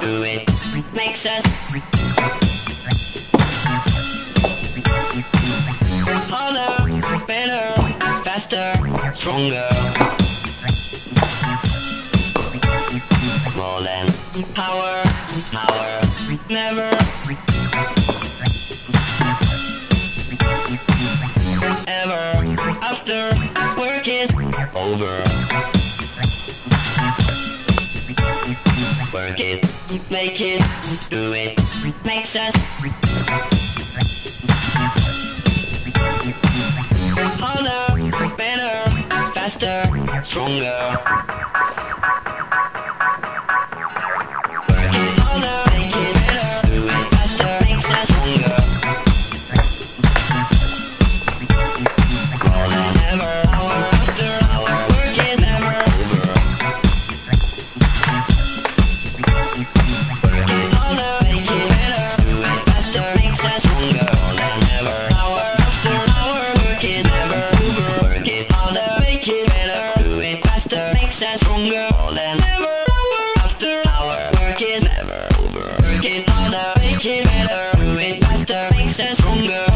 do it makes us harder, better, faster, stronger. More than power, power, never. Ever after work is over. work it, make it, do it, makes us. Harder, better, faster, stronger. makes us stronger than ever. After our work is never over. Working harder, making better, doing faster, makes us stronger.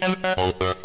never over.